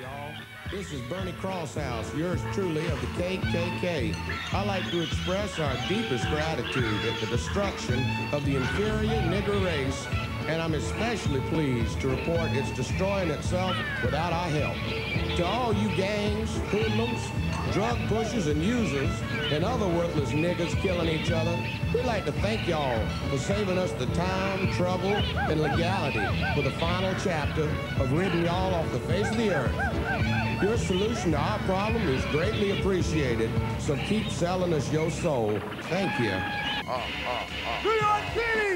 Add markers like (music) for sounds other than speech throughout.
Y'all. This is Bernie Crosshouse, yours truly of the KKK. I like to express our deepest gratitude at the destruction of the inferior nigger race, and I'm especially pleased to report it's destroying itself without our help. To all you gangs, hoodlums, drug pushers and users, and other worthless niggas killing each other, we'd like to thank y'all for saving us the time, trouble, and legality for the final chapter of ridding y'all off the face of the earth. Your solution to our problem is greatly appreciated, so keep selling us your soul. Thank you. New York City!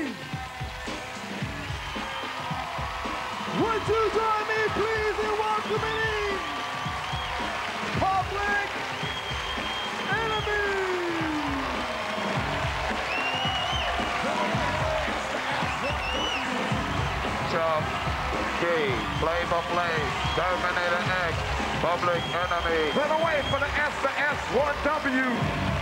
Would you join me, please, in welcoming Public Enemy? Chuck D, Flavor Flav, Terminator X, Public Enemy. Clear the way for the S to S1W.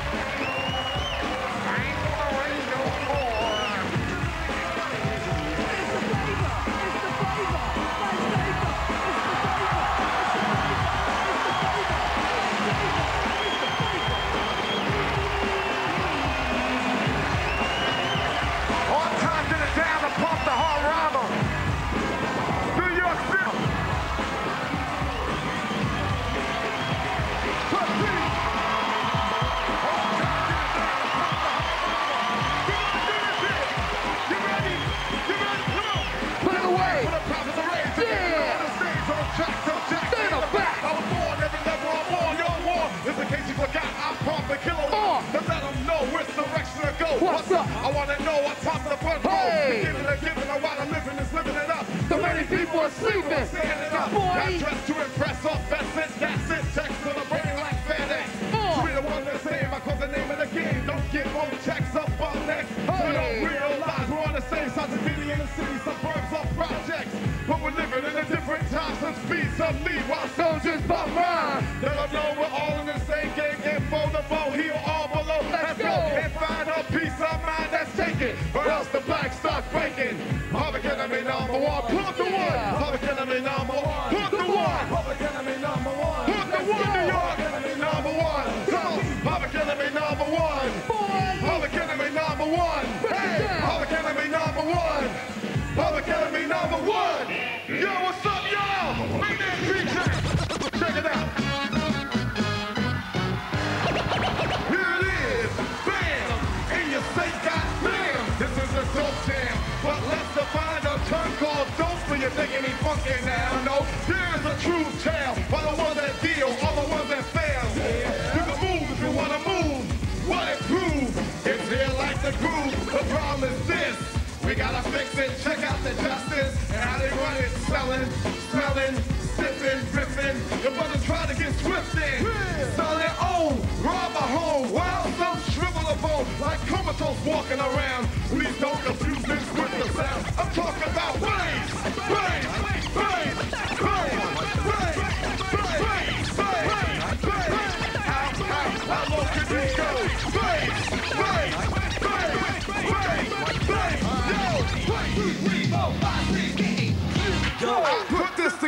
To get swift in, sell their own, rob a home, while some shrivel a bone like comatose walking around. Please don't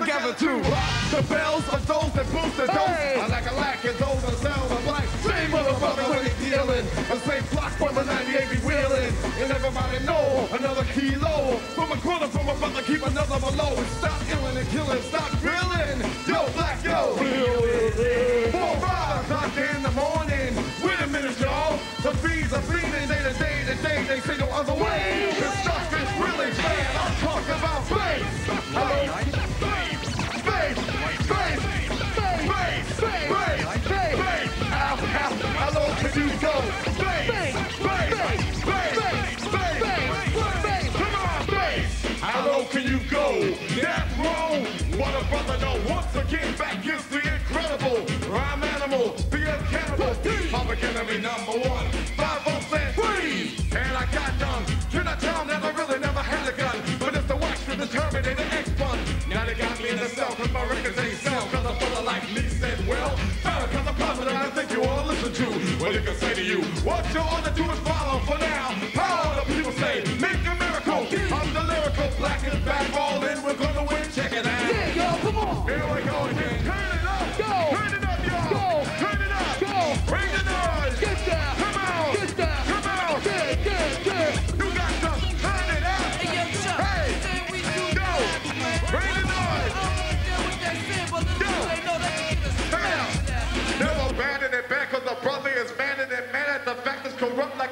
together too. The bells of those that boost the dose. Hey. I like a lack and those that sound of like same motherfucker when he dealing. The same block from the 98 be wheeling. And everybody know another kilo. From a corner from a brother, keep another below. And stop killing and killing, stop drilling. Yo, black, yo. Four, five o'clock in the morning. Wait a minute, y'all. The bees are feeding day to day to day. They say no other way. This stuff is really bad. I'm talking about bass. Hello? Know. Once again, back is the incredible rhyme animal, the uncannibal, public enemy number one. Five volts and freeze. And I got done. Can I tell I really never had a gun? But it's the wax with the Terminator X bun. Now they got me in the cell cause my records ain't sell. Cause I'm full of like me said, well, better cause I'm positive I think you all listen to. Well, you can say to you, what you ought to do is follow for now.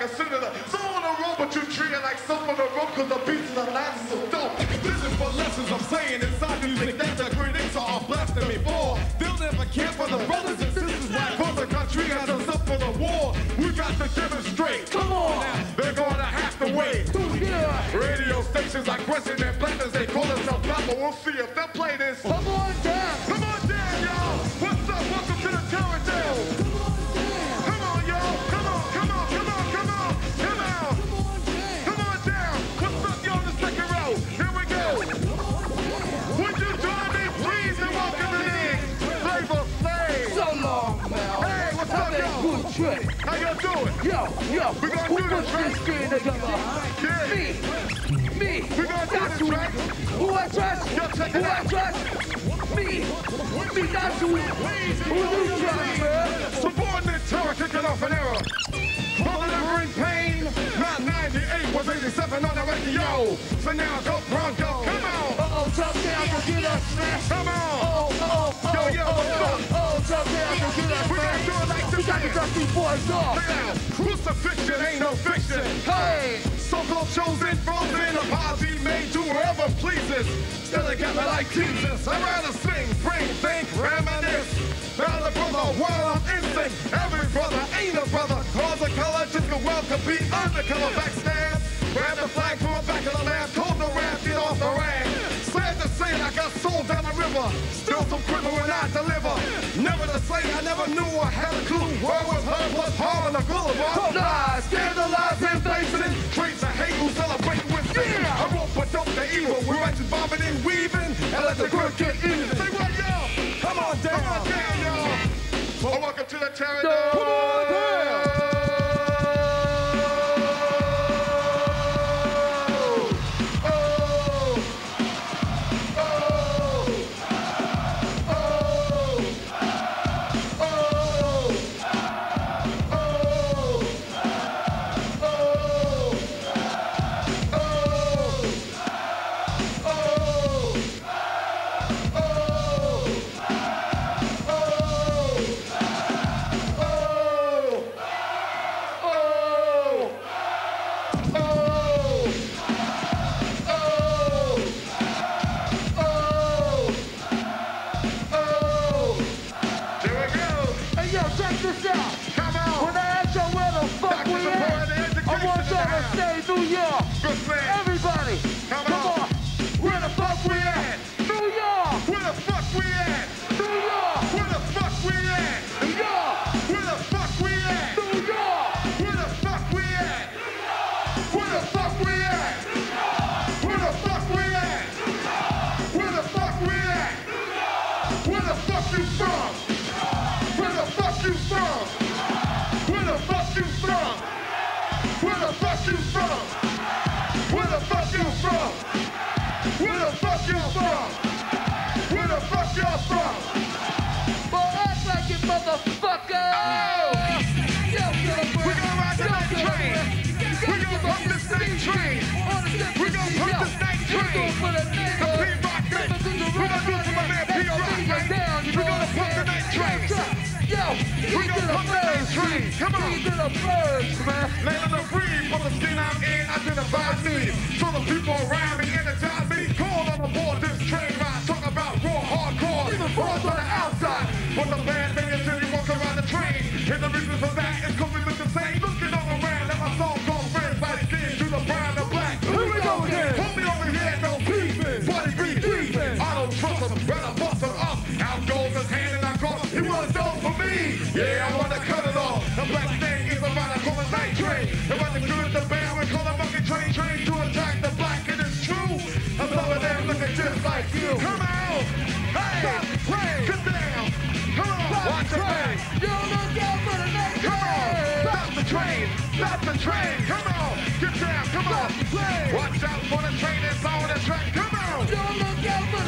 A senator. So on the road, but you treat it like some on the road cause the beats and the lines are so dope. This is for lessons I'm saying inside music that the critics are blasting me for. They'll never care for the brothers and sisters why cause the country has us up for the war. We got to demonstrate. Come on. Now, they're gonna have to wait. Yeah. Radio stations like Question and Blenders, they call themselves rap, but we'll see if they'll play this. Come on down. Come How y'all? Yo, yo, We gonna who do this, right? screen together? Yeah. Me. Me. We gonna do this, right? Who I trust? Yo, check Who it I trust? Me. Me, that's who. Who you trust, man? Subordinate terror kicking off an era. Delivering pain. Not 98 was 87 on the radio. So now go Bronco. Come on. Uh-oh, tough down to get us smashed. Come on. Oh, oh, oh, Yo, yo, oh, what's up? oh, tough down to get us We gotta smashed. do it like We this. got the dusty boys off. Out. Crucifixion ain't no fiction. Hey. So-called chosen, frozen, a posse made to whoever pleases. Still it got me like Jesus. I'd rather sing, bring, think, reminisce. Now the brother, while I'm instinct. Every brother ain't a brother. Cause a color just could well could be undercover backstab. Grab the flag from the back of the land. Told the rap, get off the rag. Sad to say, I got sold down the river. Still some quiver when I deliver. Never to say, I never knew I had a clue. Where was her plus harm on the boulevard. Lies, scandalized and facing. Traits of hate who celebrate with Yeah. I won't put up the evil. We're righteous bombing and weaving. And let the good get even. Say what, y'all? Come on down. Come on down, y'all. Oh, welcome to the terror. Come on down. This night train. We gonna pump this night train. The P-Rock We gonna do it for my man P-Rock, right? We gonna pump the night train. Yo, We gonna pump the night train. Come on. These are the birds, man. Land of the free, for the skin I'm in, identify me. So the people around me energize me. Call on aboard this train ride. Talk about raw hardcore. Even falls on the outside. But the bad thing is walk around the train. And the reason for that is cause was dope for me. Yeah, I wanna cut it off. The black thing is about to call a night train. If I can good the band, we call a fucking train train to attack the black. And it's true. Some of them looking just like you. Come on. Hey, get down. Come on, watch the train. Yo, look out for the next Come on, stop the train, stop the train, come on, get down, come on, watch out for the train that's on the track, come on, Yo, look out for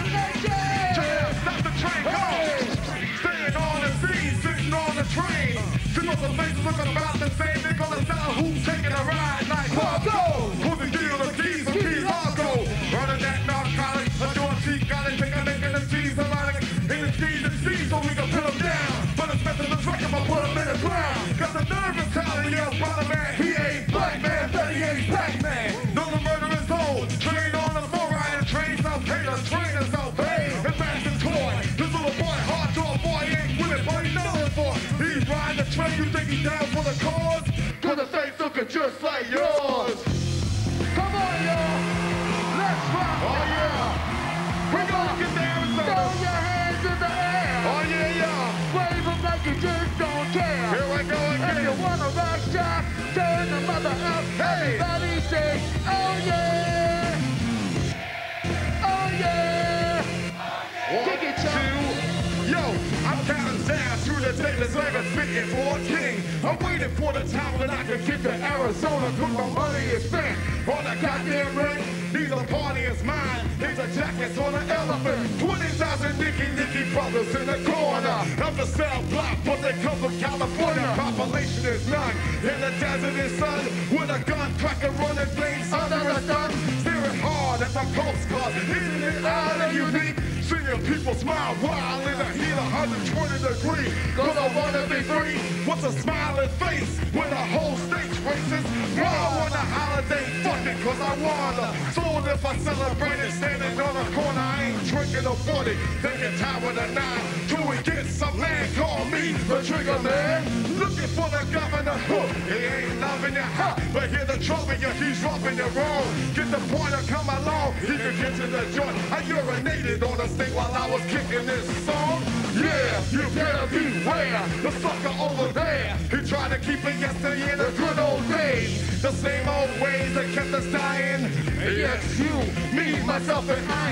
just like yours. Come on, y'all. Let's rock. Oh yeah. We gonna get there in Throw your hands in the air. Oh yeah, yeah. Wave them like you Everybody say, oh yeah. Like a spitting for a king. I'm waiting for the time when I can get to Arizona, cause my money is spent on the goddamn rent. These are party is mine. These are jackets on an elephant. 20,000 Nicky Nicky brothers in the corner. I'm the South Block, but they come from California. Population is none. In the desert is sun. With a gun, cracker running flames under the sun. Staring hard at the postcard. Isn't it odd and unique? Seeing people smile while in the heat 120 degrees. Cause I wanna be free. What's a smiling face when the whole state's racist? Why on a holiday? Fuck it, cause I wanna. So if I celebrate it standing on the corner, I ain't drinking a 40. Taking time with a nine. Till we get some man, call me the trigger man. Looking for the governor. Huh. He ain't loving you, huh? But hear the trouble, you he's dropping you wrong. Get the pointer, come along. He can get to the joint. I urinated on the while I was kicking this song. Yeah, you better beware. The sucker over there. He tried to keep it yesterday in the good old days. The same old ways that kept us dying. Yes, you, me, myself, and I.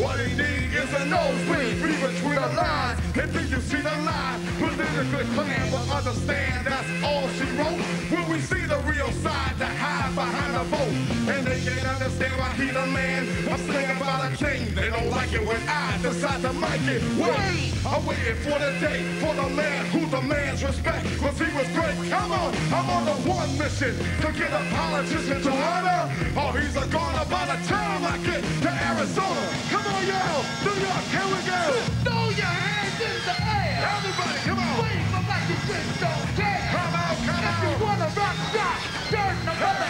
What he need is a nosebleed. Read between the lines. And then you see the lie. Politically plan, but understand that's all she wrote. When we see the real side, the hide behind the vote. And they can't understand why he the man. I'm singing about a king. They don't like it when I decide to mic it. Wait, I'm waiting for the day for the man who demands respect. Cause he was great. Come on, I'm on the one mission to get a politician to honor. Oh, he's a goner by the time I get to Arizona. Come on, y'all. New York, here we go. Throw your hands in the air. Everybody, come on. Wave them like you just don't care. Come on, come If you wanna rock shot, turn the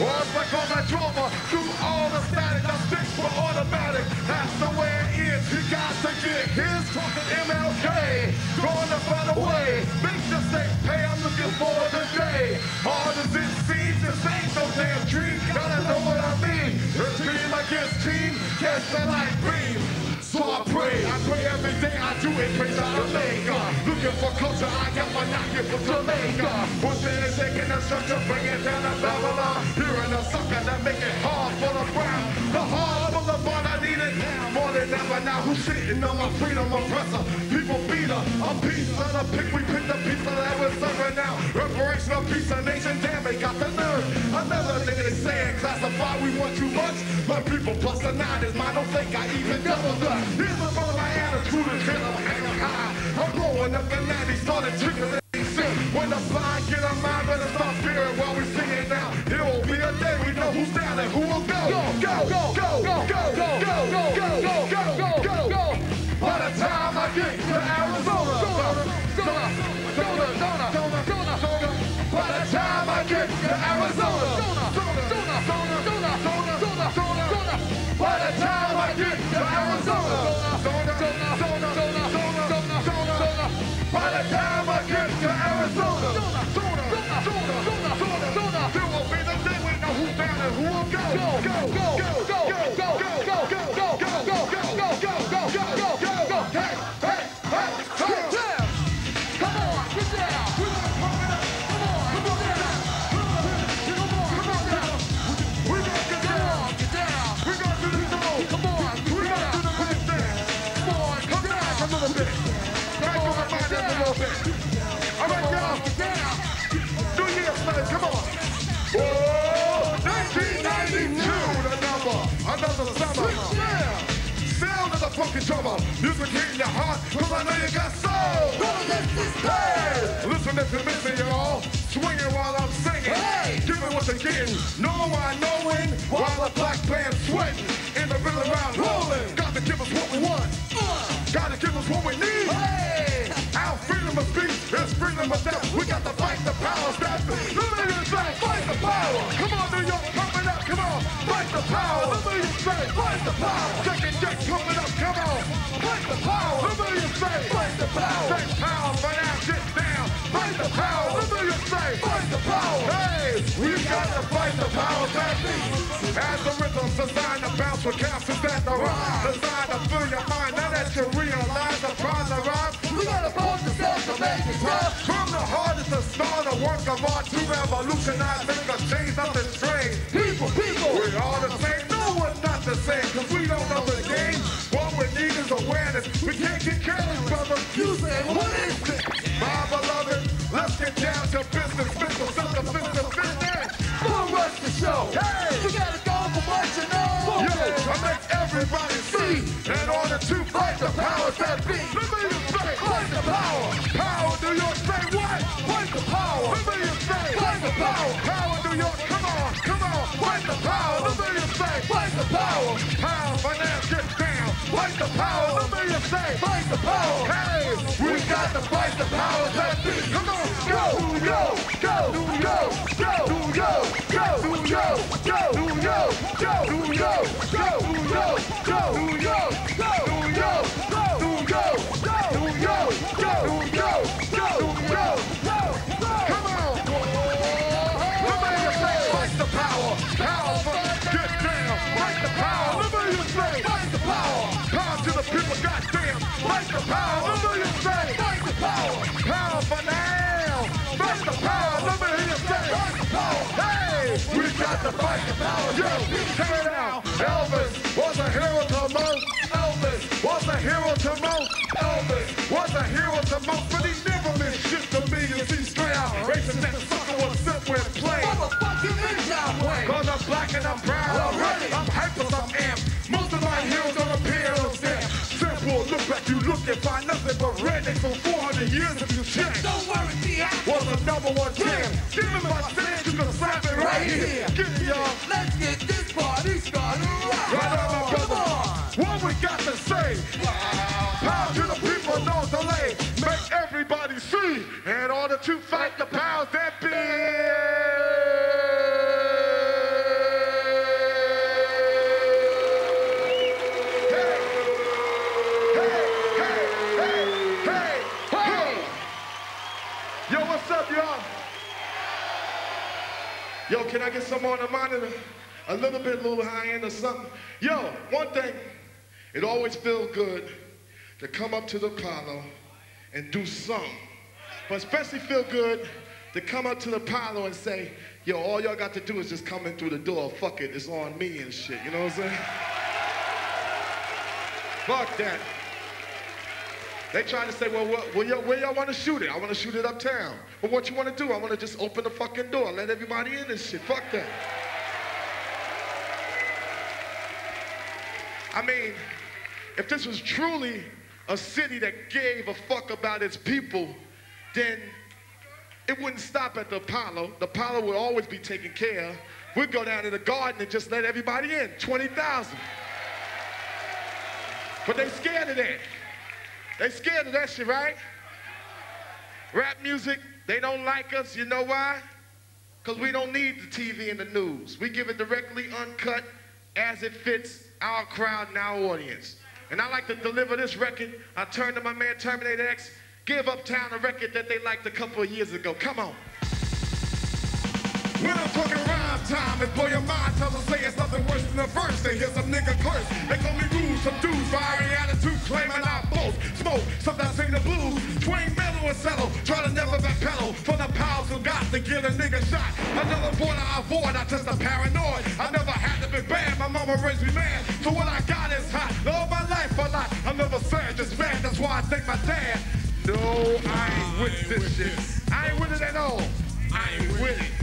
Well, it's like all that drama. Through all the static, I stick for automatic. That's the way it is. He got to get his MLK. Going to find a way. Make the state pay. I'm looking forward to the day. Hard as it seems, this ain't no damn dream. Gotta know what I mean. The team against team, catch the light beam. So I pray, I pray every day I do it, praise out Omega. Looking for culture, I got my knocking for Jamaica. Thing is taking the structure, bring it down to Babylon. Hearing a sucker that make it hard for the brown. The hard now. Ever now, who's sitting on my freedom oppressor? People beater, a piece of the pick, we pick the piece of that we're serving now. Reparation of peace, a nation, damn, they got the nerve. Another nigga they saying, classify, we want too much. My people plus the nine is mine, don't think I even double dutch. Here's my brother, my attitude is 'em high. I'm growing up in 90s, started trickling. When the blind get a mind, better start fearing while we we know who's down and who will go. Go, go, go, go, go, go, go, go, go, go, go, go, go. Little bit. Cause I know you got soul. Hey, listen if you miss me, y'all. Swinging while I'm singing. Hey. Give it what you're getting. No I knowing while the black band sweating. In the rhythm round rolling. Got to give us what we want. Got to give us what we need. Hey! Our freedom of speech is freedom of death. We got to fight the powers that be. The million say, fight the power. Come on, New the power. The million say, fight the power. Jack, pump it up. Come on, fight the power. The million say, fight the power. Say power for now, get down. Fight the power. The million say, fight the power. Hey, we got to fight the powers that be. As the rhythm's designed to bounce with capsules that the rhyme. Designed to fill your mind. Now that you realize the the rhyme. We gotta pose ourselves to make it tough. From the heart is the start, a work of art to revolutionize, make a change. People, people. We all the same, no one's not the same, cause we don't know the game. What we need is awareness. We can't get careless, brother. You say, what is this? My beloved, let's get down to business, business, business, business, business. Full rush the show. Hey! You gotta go for what you know. Yo, I make everybody see, in order to fight the powers that be. Let me say, Fight the power. power, New York, say what? Fight the power. Let me say, Fight the power. Power, Come on, come on, the power. Say, the power. power, the power, say, the power. hey, we got to fight the on, go, Go, go, go, go, go, go, New York, go, New York, go, New York, go, New York, go, New York, go, New York, got to fight the power. Yo, check it out. Elvis was a hero to most. Elvis was a hero to most. Elvis was a hero to most, but he never meant shit to me. You see, straight out racing that sucker was simple and plain. Motherfucking ninja way. Cause I'm black and I'm brown. Already. I'm hyper, I'm amped. Most of my heroes on the piano stand. Simple, look you look and find nothing but rednecks for 400 years if you check. Don't worry, see I Was a number one jam. Give me my stand, you can slap it right, here. Get it, y'all. Let's get this party started right. Right on, my Come brother. on. What we got to say? Power to the people, no delay. Make everybody see in order to fight the powers that be. Yo, can I get some on the monitor? A little bit, a little high end or something? Yo, one thing, it always feels good to come up to the Apollo and do something. But especially feel good to come up to the Apollo and say, yo, all y'all got to do is just come in through the door. Fuck it, it's on me and shit. You know what I'm saying? Fuck that. They trying to say, well, where y'all want to shoot it? I want to shoot it uptown. But what you want to do? I want to just open the fucking door, let everybody in and shit. Fuck that. I mean, if this was truly a city that gave a fuck about its people, then it wouldn't stop at the Apollo. The Apollo would always be taken care of. We'd go down to the garden and just let everybody in, 20,000. But they scared of that. They scared of that shit, right? Rap music, they don't like us. You know why? Because we don't need the TV and the news. We give it directly uncut as it fits our crowd and our audience. And I like to deliver this record. I turn to my man Terminator X. Give Uptown a record that they liked a couple of years ago. Come on. When I'm talking rhyme time, it blow your mind. Tell them say it's nothing worse than a verse. They hear some nigga curse. They call me some dudes, fiery attitude, claiming I boast. Smoke, sometimes sing the blues. Twang mellow and settle, try to never backpedal. For the pals who got to get a nigga shot. Another boy I avoid, I test the paranoid. I never had to be bad, my mama raised me man. So what I got is hot. All my life a lot. I'm never sad, just mad. That's why I thank my dad. No, I ain't with this shit. I ain't with it at all. I ain't with it.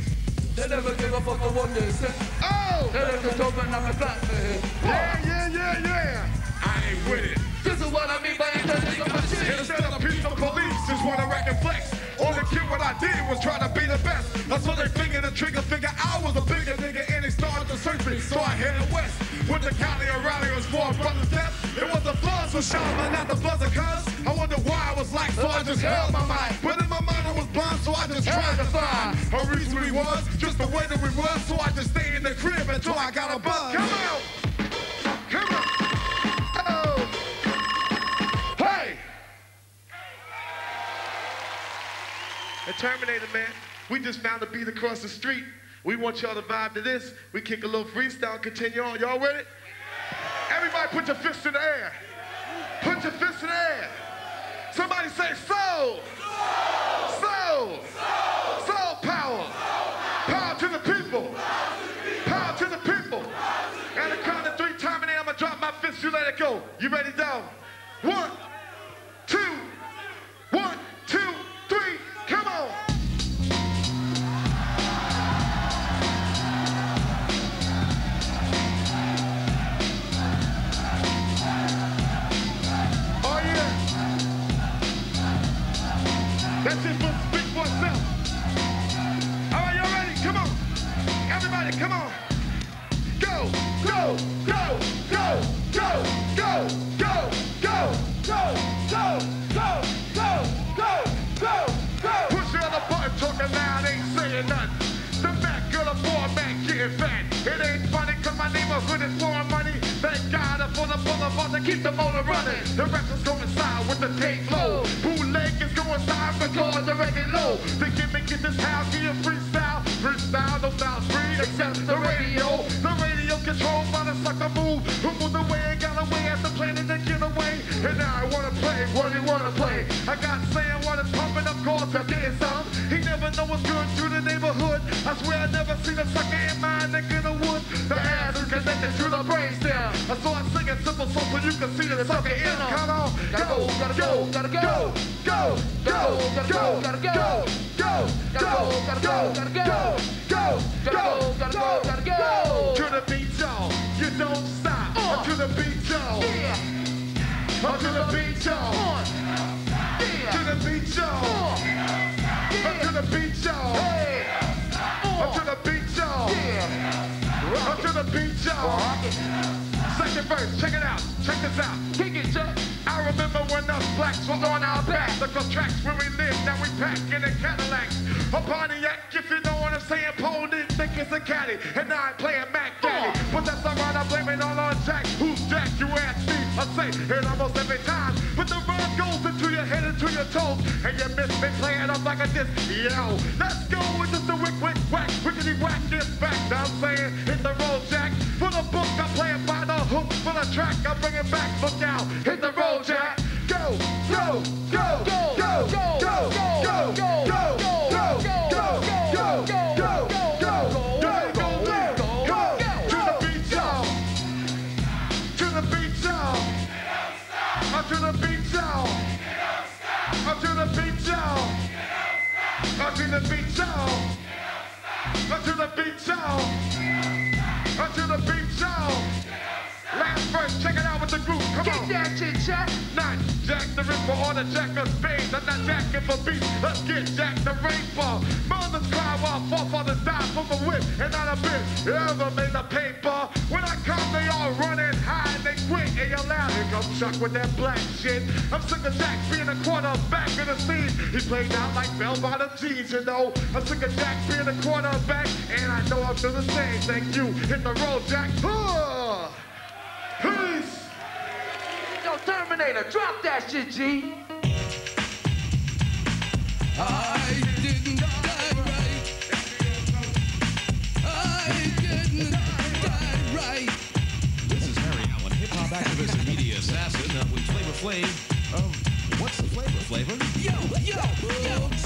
They never give a fuck of what they say. Oh! They just open up a flat him. Yeah, yeah, yeah, yeah. I ain't with it. This is what I mean by intelligence of machine. Instead of piece of police, just wanna wreck and flex. Only kid what I did was try to be the best. That's when they fingered the trigger, figure I was a bigger nigga, and they started to search me. So I headed west. With the county Raleigh was for brother's death. It was the floods for sure, but not the buzzer, cuz. I wonder why I was like, so I just held my mind. But in my mind I was blind, so I just tried to find a reason we was, just the way that we was. So I just stayed in the crib until I got a buzz. Come out! Come on! Oh! Hey! The Terminator, man. We just found a beat across the street. We want y'all to vibe to this. We kick a little freestyle continue on. Y'all with it? Everybody put your fists in the air. Put your fists in the air. Somebody say soul. Soul. Soul power. Power to the people. Power to the people. And the count of three time and then I'm gonna drop my fist, you let it go. You ready, down? One, to keep the motor running. The rest is going side with the tape flow. Bootleg is going side because the record low. The gimmick in this house, give freestyle. Freestyle, no style free, except the radio. The radio controlled by the sucker move. I got what is pumping up course, I'm getting some. He never know what's good through the neighborhood. I swear I never seen a sucker in my neck in the wood. The ass is connected to the brain stem. So I sing it simple so you can see the sucker in him. Come on, go, gotta go, gotta go, go, go, gotta go, gotta go, go, go, gotta go, gotta go, go, go, gotta go, gotta go. To the beat, y'all, you don't stop. To the beat, y'all. To the beat, y'all. To the beat, y'all. To the beat, y'all. To the beat, y'all. To the beat, y'all. Second verse, check it out. Check this out. Kick it, Chuck. I remember when us blacks was on our back. The tracks where we lived, now we pack in a Cadillac. A Pontiac, if you know what I'm saying, Paul didn't think it's a caddy. And now I'm playing Mac Daddy. But that's alright, I blame it all on Jack. Who's Jack? You ask me. I say it almost every time. But the rhyme goes into your head, into your toes. And you miss me playing up like a disc. Yo, let's go with just a wick, wick, whack. Wickety whack is back. Now I'm saying, hit the road, Jack. For the book, I play it by the hook. For the track, I bring it back. Look out, hit the road, Jack. Out the group. Come on. Get that shit, Chuck. Not Jack the Ripper or the Jack of Spades. I'm not jacking for beats. Let's get Jack the Rainbow. Mothers cry while forefathers die from a whip and not a bit. Ever made a paper? When I come, they all run and hide. They quit and you're loud. Here comes Chuck with that black shit. I'm sick of Jack being a quarterback in the scene. He played out like bell-bottom jeans, you know. I'm sick of Jack being a quarterback, and I know I'm doing the same. Thank you. Hit the road, Jack. Huh. Peace. Terminator, drop that shit, G. I didn't die right. I didn't die right. This is Harry Allen, hip hop activist and media assassin uh, with Flavor Flav. Um, what's the flavor, Flavor? Yo, yo, yo,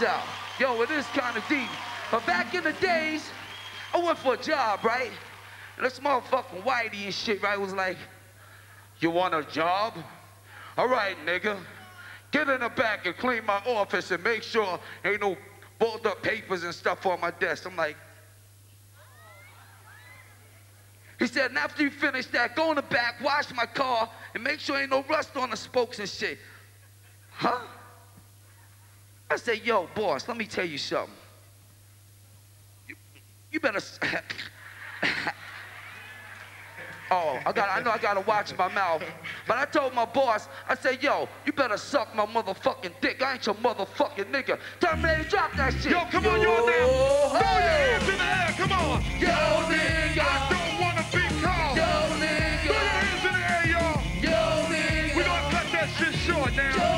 yo, check this out. Yo, it is kind of deep. But back in the days, I went for a job, right? And this motherfucking whitey and shit, right, was like, you want a job? All right, nigga. Get in the back and clean my office and make sure ain't no balled up papers and stuff on my desk. I'm like, he said, and after you finish that, go in the back, wash my car, and make sure ain't no rust on the spokes and shit. Huh? I said, yo, boss, let me tell you something. You, you better. (laughs) oh, I got. I know I gotta watch my mouth. But I told my boss, I said, yo, you better suck my motherfucking dick. I ain't your motherfucking nigga. Terminator, drop that shit. Yo, come on, y'all now. Throw your hands in the air. Come on. Yo, I nigga. don't want to be called. Yo, Throw your hands in the air, y'all. Yo, We nigga. gonna cut that shit short now. Yo,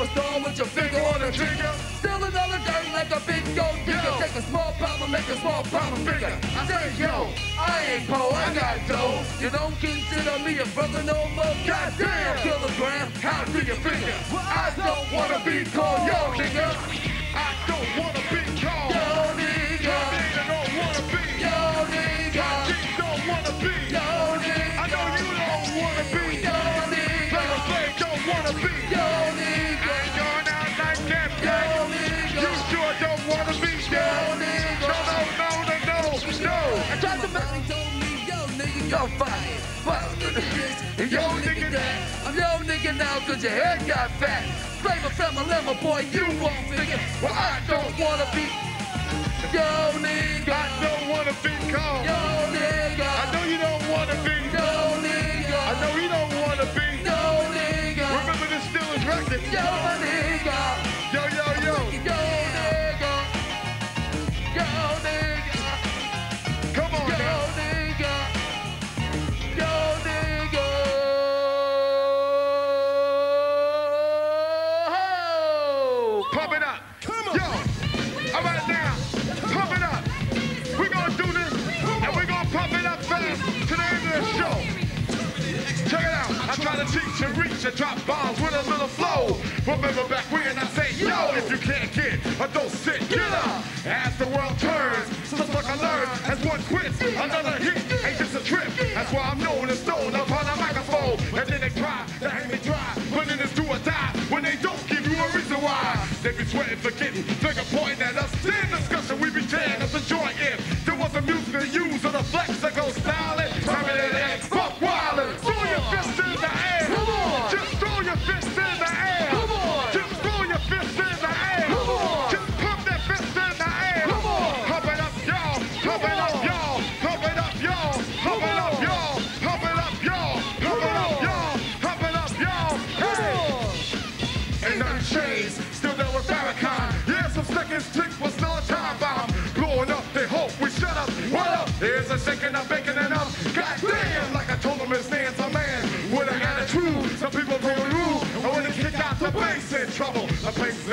a stone with your finger on the trigger? Still another dirt like a big gold digger. Take a small problem, make a small problem bigger. I say, yo, I ain't poor, I got dough. You don't consider me a brother no more. Goddamn, kilogram, how do you figure? I don't wanna be called yo, nigga. I don't want to be called. Yo, nigga. Nigga don't want to be. Yo, nigga. King don't want to be. Yo, No, no, no, no, no, no. I to He told me, yo, nigga, Yo, nigga, yo, nigga, your got fat. Flavor family, lemon boy, you won't. Well, I don't wanna be. Yo, nigga. I don't want to be. Yo, nigga. I know you don't want to be. Yo, nigga. I know don't want to be. Yo, nigga. Remember this still is record. Yo, nigga. And drop bombs with a little flow. Remember back when I say, yo, if you can't get or don't sit, get up. As the world turns, like I learned, as one quits, another hit ain't just a trip. That's why I'm known as stone upon a microphone. And then they cry, they hang me dry. When it is do or die, when they don't give you a reason why. They be sweating, forgetting, finger pointing at us. Then discussion, we be tearing up the joint if there was a music to use or the flex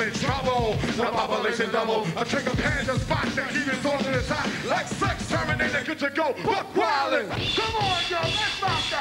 in trouble. The population double. A of hand just spot that keep it on the top. Like sex terminator, good to go. Buck wildin'. Come on, yo, let's rock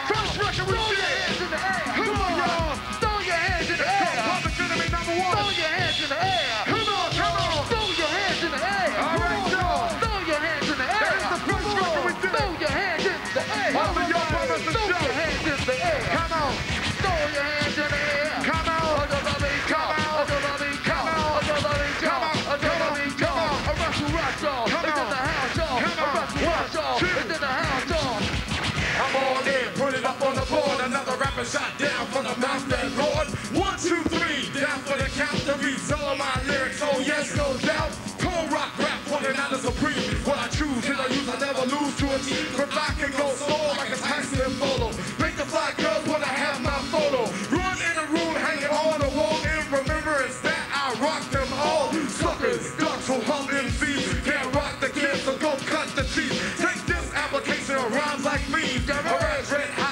shot down from the mouth that roared. One, two, three, down for the count read some of my lyrics. Oh yes, no doubt. Cold rock rap, 49 supreme. What I choose, hit I use, I never lose to a team. But I can go slow like a taxi and photo. Make the fly girls when I have my photo. Run in the room, hanging on the wall in remembrance that I rock them all. Suckers, ducks who hum MCs. Can't rock the kids, so go cut the cheese. Take this application of rhymes like me. Got Red, red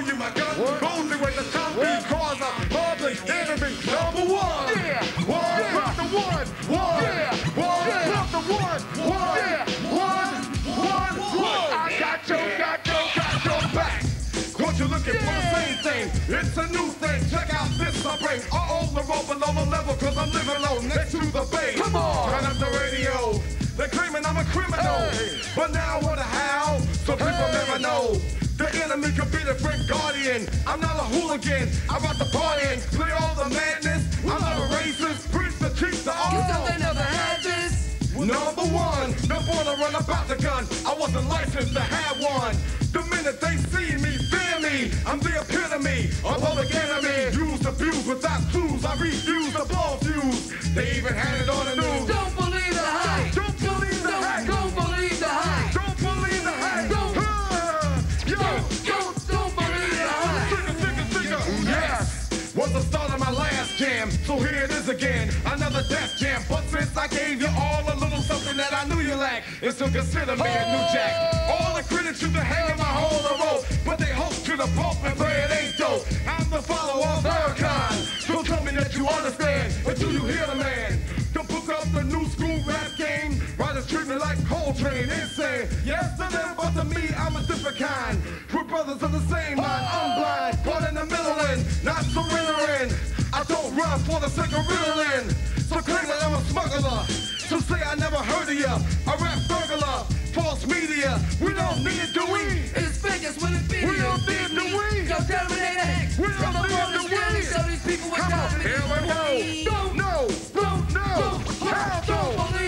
show you my gun, only way the time because I'm public enemy number one. Yeah. One, Yeah. the one, one, Yeah. one, Yeah. the one, one, Yeah. one, one, one. I got your, got your, got your back. What you looking for the same thing? It's a new thing. Check out this I bring. Uh-oh, the rope below the level, cause I'm living low next to the bay. Come on. Turn up the radio. They're claiming I'm a criminal. Hey. But now I wonder how. So people Hey. never know. The enemy could be the friend. I'm not a hooligan. I brought the party and clear all the madness. I'm not a racist. Preach the cheats to all. You thought they never had this? Number one, never wanna run about the gun. I wasn't licensed to have one. The minute they see me, fear me. I'm the epitome of public enemy. Use abuse without clues. I refuse to blow fuse. They even had it on the news. So here it is again, another def jam. But since I gave you all a little something that I knew you lacked, it's to consider me a new jack. All the used to hang in my whole the but they hope to the pulp and play it ain't dope. I'm the follower of Farrakhan. Don't tell me that you understand until you hear the man. To book up the new school rap game, writers treat me like Coltrane, insane. Yes to them, but to me, I'm a different kind. Brothers of the same mind, I'm blind, caught in the middle and not surrendering. I don't run for the sake of riddling. So claim that I'm a smuggler. So say I never heard of ya. A rap burglar, false media. We don't need to we. It's figures with a video. We don't need to we. Yo, Terminator X. We don't need to scan we. Show these people what Come on, time it here we go. Don't, No, don't, no, don't, hell don't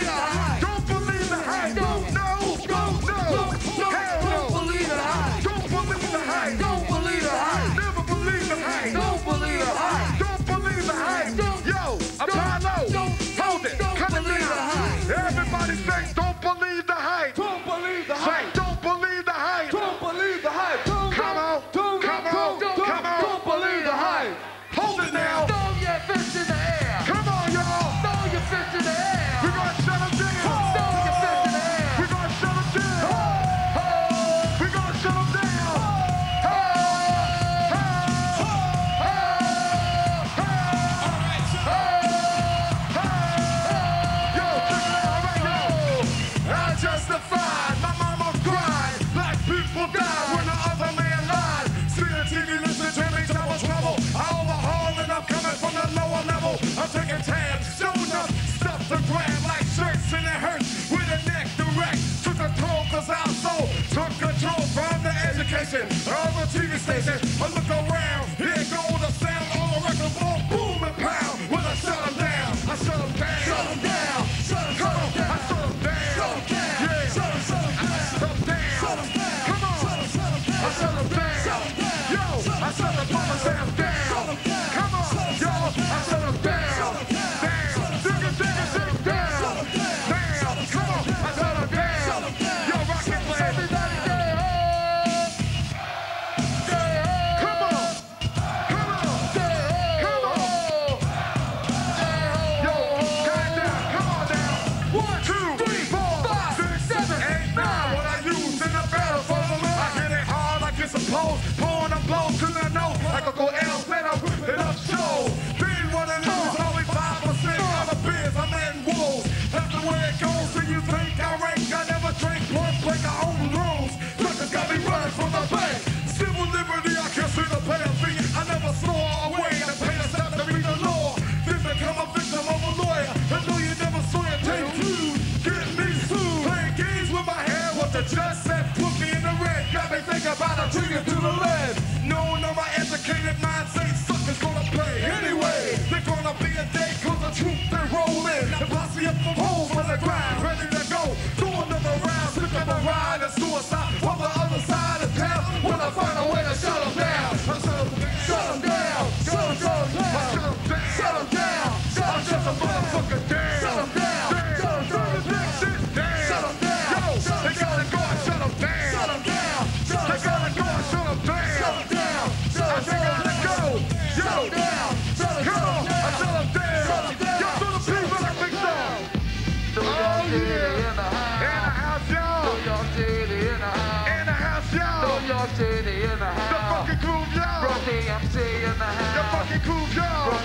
where it.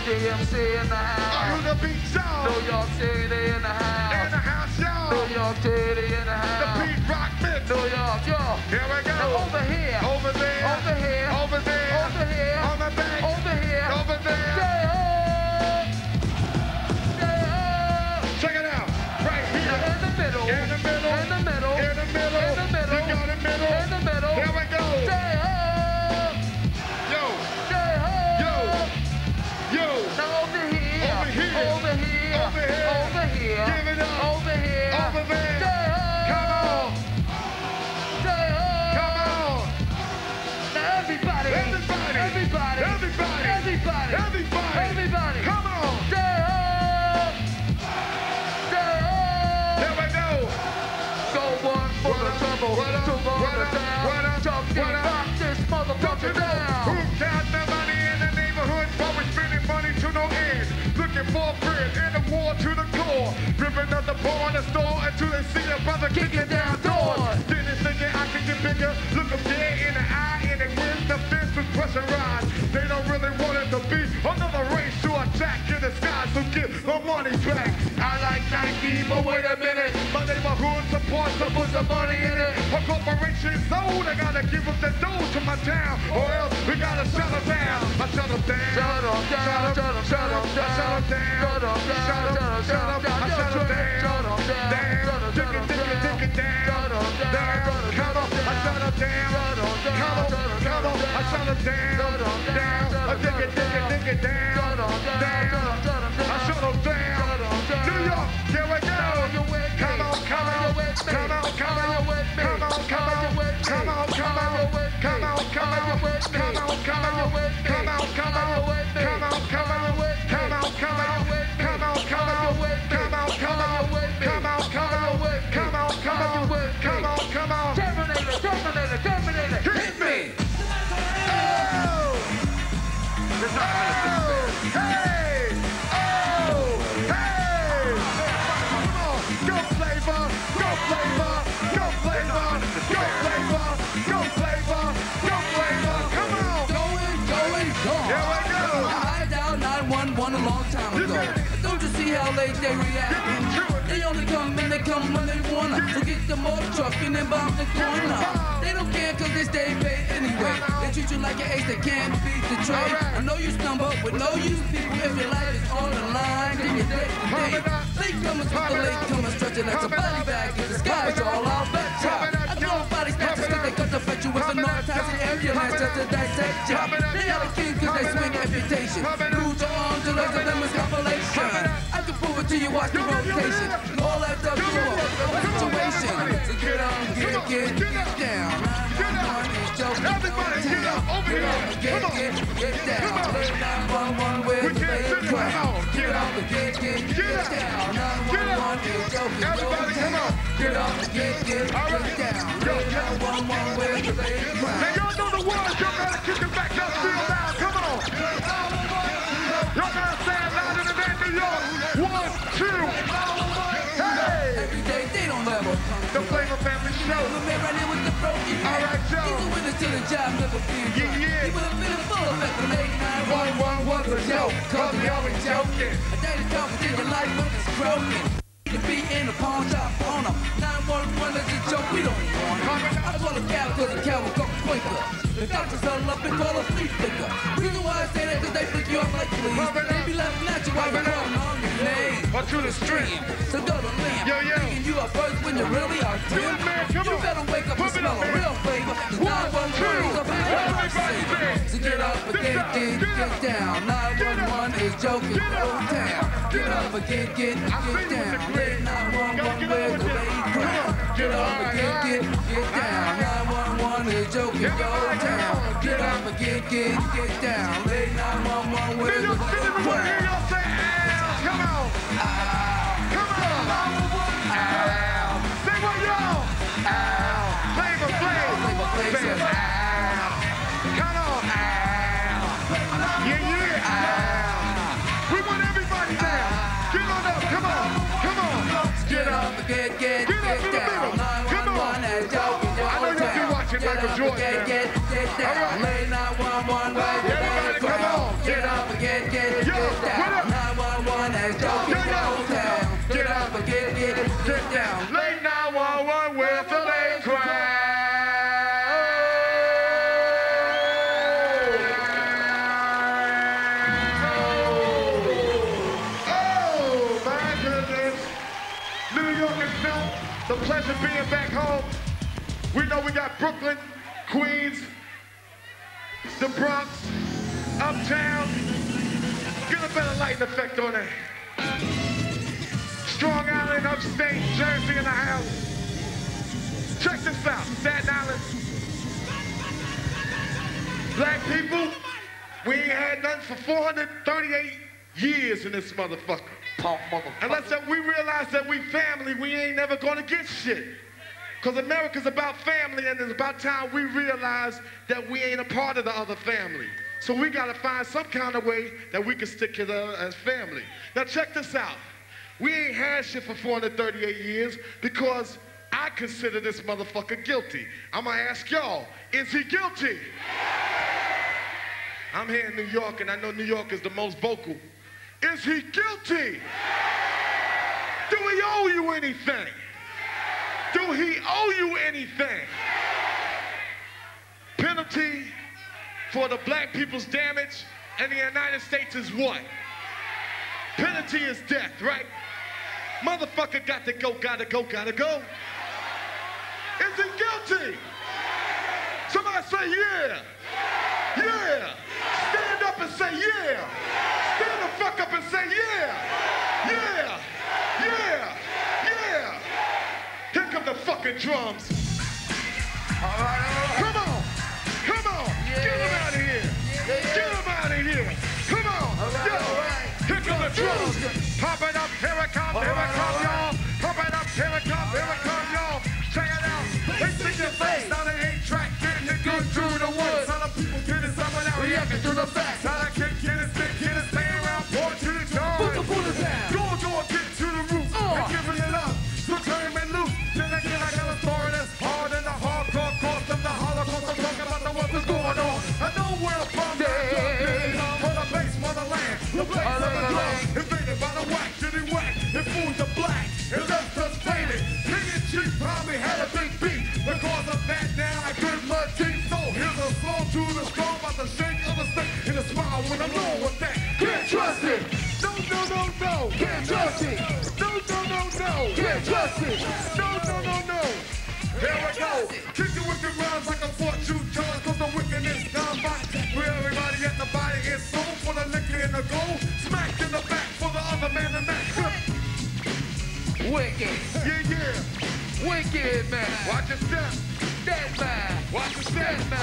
DMC in the I house. the beat, y'all. New York City in the house. In the house, y'all. New York City in the house. The beat rock mix. New York, yo. Here we go. Now over here. Over there. Over here. Over there. Over here. On the back. Over here. Over there. Stay Yo. Now over here. Over here. Over here. Over here. Over here. Give it up. Over here. Over there. Stay. Come on. Stay. Come on. Now everybody. Everybody. Everybody. Everybody. Everybody. Everybody. Everybody. Come on. Stay up. Stay up. Here we go. Go one for What the trouble. What up? Two for What the up? What up? What up? rock this motherfucker down. Ripping up the bar in the store until they see a brother kicking down doors. Then they thinking I can get bigger. Look them dead in the eye and they win the fence with pressurized. They don't really want it to be another race to attack in the. So give my money back. I like Nike, but wait a minute. My neighborhood supports to put some money in it. A corporation sold, I gotta give up the dough to my town. Or else we gotta shut them down. I shut them down. Shut 'em down, shut 'em, shut 'em I shut 'em down. Shut 'em down, Shut 'em, shut 'em, shut 'em, shut 'em I down. shut 'em Shut 'em down. down, Down. Dig it, dig it, dig it down. Down, Down. Come on, I shut 'em down. Down, Come on, come on, I down. shut 'em down. Down, Down. shut I dig it, dig it, dig it down. Down, Terminator, Terminator. Hit me. Oh! Hey! Oh! Hey! Come on! Go flavor! Go flavor! Go flavor! Go flavor! Go flavor! Go flavor! Come on! Going, going. Here go! I dialed 911 a long time ago. Don't you see how late they react? They come and they come when they wanna. So get the motor truck and then bomb the corner. They don't care cause they stay paid anyway. They treat you like an ace that can't beat the trade. I know you stumble with no use people if your life is on the line. Then you're dead today. Late comers with the late comers stretching like a body bag in the sky. All out better. I throw body snatchers cause they cut the fetch you with a non-toxic ambulance just to dissect ya. They are the king cause they swing amputation. Lose your arms and legs of them is compilation. I can prove it to you, watch the rotation. All that stuff you up, no situation. So get on, get, get, get down. Everybody get up over Get here. up, get, Come on. get, get down. Come on. Lay 911 where We the sit crowd. Get up and get, get, Get get up. down. Get up. 911 is joking. Everybody come on. Get up get, get, get down. Go. Lay 911 where the Now crowd. y'all know the words. Y'all gotta kick it back. Y'all feel. The Flavor Family Show. The man right here with the broken All right, Joe. He's a witness to the job never being Yeah, yeah. He would have been in full effect the late night. One, one was a joke. Cause we always joking. A day to until your life look is broken. You be in a pawn shop on a 911 is a joke, we don't want it. I call a cab cause the cab will come quicker. The doctors huddle up and call a sleep flicker. Reason why I say that cause they flick you off like fleas. They be laughing at you while you're calling on your name. Or to the stream. So go to lamp. Yo, yo. Thinking you are first when you really are Come on, man, come You on. better wake up and Pump it smell up, a real flavor. Cause One, 911 is a lifesaver. dance. So get up. and Get get, up, get, get get Get up and get, get, get down. 911 is joking, go down. Get up and get, get, get down. Late 911 with a Did everyone hear? Come on. Ah. Queens, the Bronx, Uptown. Get a better lighting effect on it. Strong Island, upstate, Jersey in the house. Check this out, Staten Island. Black people, we ain't had nothing for 438 years in this motherfucker. Punk motherfucker. Unless that we realize that we family, we ain't never gonna get shit. Because America's about family, and it's about time we realize that we ain't a part of the other family. So we got to find some kind of way that we can stick together as family. Now check this out. We ain't had shit for 438 years because I consider this motherfucker guilty. I'm going to ask y'all, is he guilty? I'm here in New York, and I know New York is the most vocal. Is he guilty? Do we owe you anything? Do he owe you anything? Penalty for the black people's damage in the United States is what? Penalty is death, right? Motherfucker got to go, gotta go, gotta go. Is he guilty? Somebody say yeah. Yeah. Stand up and say yeah. Stand the fuck up and say yeah. fucking drums. All right, all right. Come on. Come on. Yeah. Get them out of here. Yeah. Get them out of here. Come on. All right, all right. Here come the drums. Pop it up. Here it comes. Here it comes, y'all. Right. Pop it up. Here it comes. Here it comes, y'all. Check it out. It's in your face. Now they ain't track. Getting it good through the woods. Other people getting it somewhere now. Reacting to the facts. scared man. Watch your step. dead man. Watch your step man.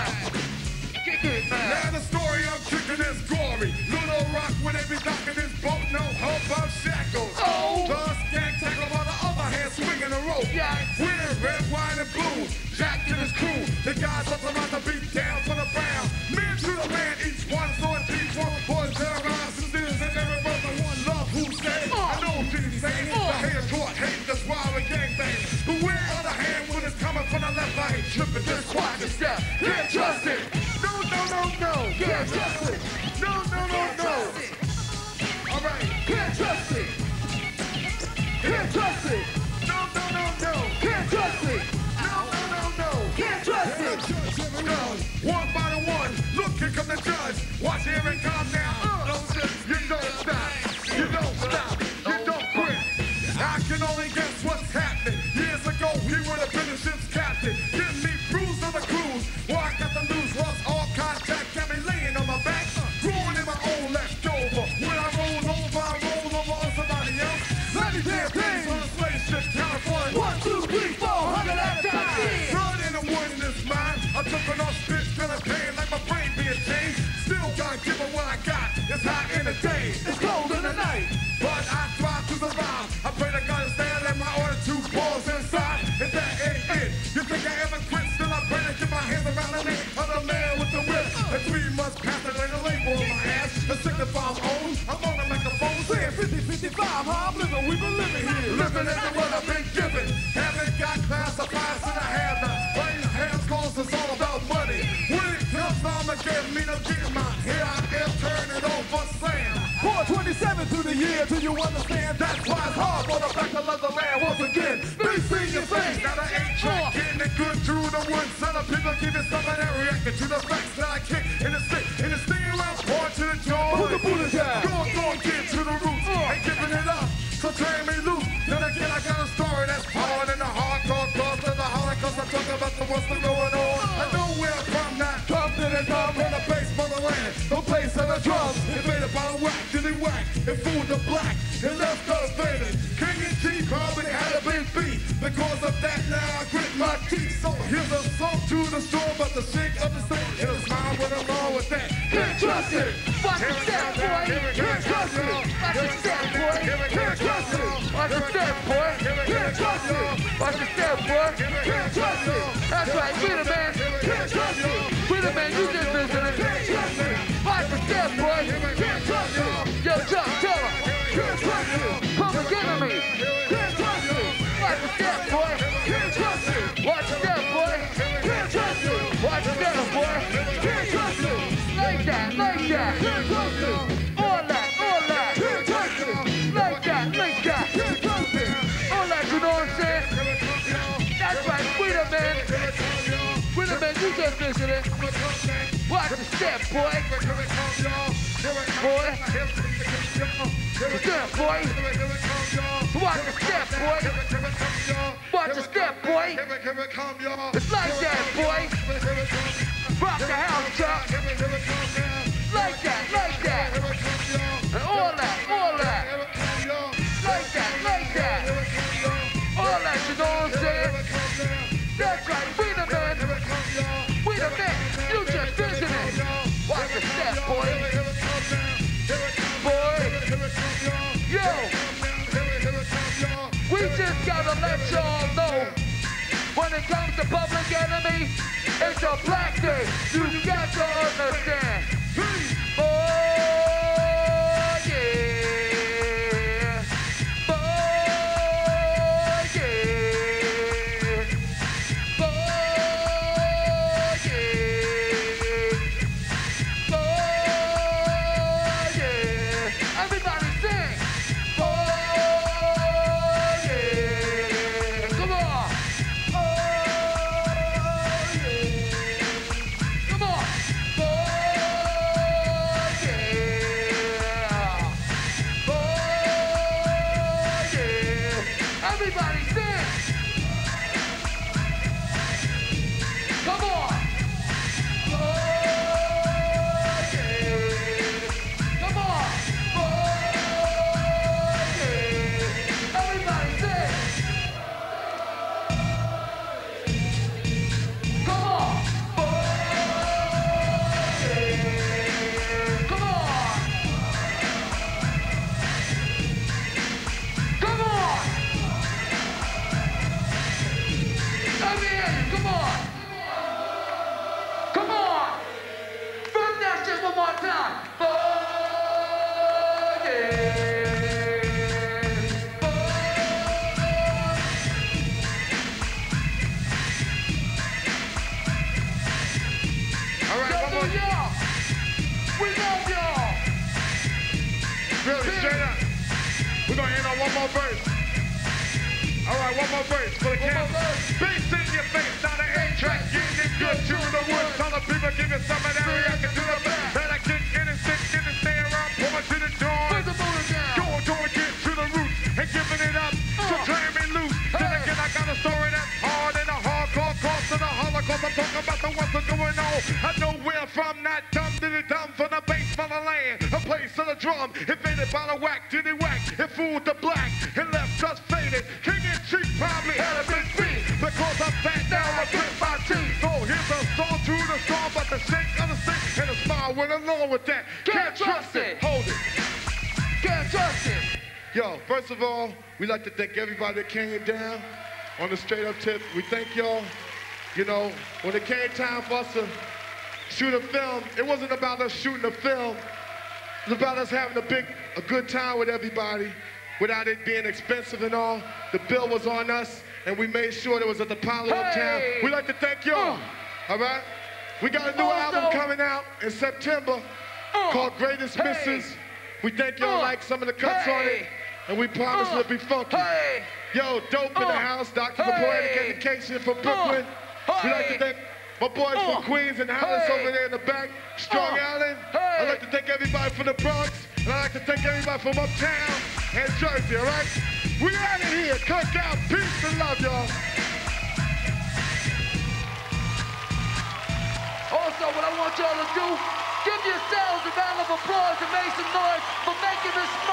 come the Give them what I got. It's hot in the day. It's cold in the night. But I thrive to survive. I pray to God to stay and let my two balls inside. If that ain't it, you think I ever quit? Still I pray to get my hands around the neck of the man with the whip. And three months past, I like a label on my ass. The signifies old. I'm on the microphone saying 50, 55, how I'm living. We've been living here. Living in the world I've been given. Haven't got classified since I have not. Right hands cause it's all about money. When it comes, I'ma get me no 27 through the year till you understand that's why it's hard for the back of the land once again. BC your face, now I ain't true. getting it good through the woods. Son of people giving some of that reacting to the facts that I kick in the stick, in the steam around, point to the jaw. Who the Buddha's at? Go on, go get to the roots. Ain't giving it up, so turn me loose. Then again, I got a story that's hard and the hardcore cause of the holocaust. I talk about the what's going on. I know where I'm from not Come to the top on the base, motherland. Don't the drums. Invaded by the whack, did he whack? And fooled the black. And left us faded. King and G probably had a big beat. Because of that, now I grit my teeth. So here's a song to the storm, but the shake of the same. And a smile went along with that. Can't trust it. Watch your step, boy. Can't trust it. Watch your step, boy. Can't trust it. Watch your step, boy. Can't trust it. Watch your step, boy. Can't trust it. That's right, we the man. Can't trust it. We the man, you just. Can't it. Your step, boy. Can't trust it. Yo, Chuck, tell him. Can't trust it. Come and. Can't trust it. Watch your step, boy. Can't trust it. Watch your step, boy. Can't trust it. Watch your step, boy. Can't trust it. Like that, like that. Can't trust it. All that, all that. Can't trust it. Like that, like that. Can't trust it. All that, you know what I'm saying? That's right, the man. We the man, you just visited. Watch your step, boy. Boy. Your step, boy. Watch your step, boy. Watch your step, boy. It's like that, boy. Rock the house, Chuck. Like that, like that. It's a black day. You got to understand. Not dumb to the dumb from the base of the land. A place of the drum, invaded by the whack, did he whack, and fooled the black, and left us faded. King and Chief probably had a big beat, because I'm fat now, I grip my teeth. So here's a song to the storm, but the shake of the stick, and a smile went along with that. Can't trust it. Hold it. Can't trust it. Yo, first of all, we'd like to thank everybody that came down on the straight up tip. We thank y'all. You know, when it came time for us to shoot a film, it wasn't about us shooting a film. It was about us having a big, a good time with everybody. without it being expensive and all. The bill was on us, and we made sure it was at the Apollo Hey! uptown. We'd like to thank y'all. All right? We got a new Also- album coming out in September Uh, called Greatest hey! Misses. We think y'all Uh, like some of the cuts on it, and we promise Uh, it'll be funky. Hey! Yo, dope in the Uh, house, Doctor for Poetic hey! Education from Brooklyn. Uh, we like to thank my boys Uh, from Queens and Alice hey! over there in the back, Strong Uh, Island. hey! I'd like to thank everybody from the Bronx, and I'd like to thank everybody from uptown and Jersey, all right? We out of here. Cook out. Peace and love, y'all. Also, what I want y'all to do, give yourselves a round of applause and make some noise for making this.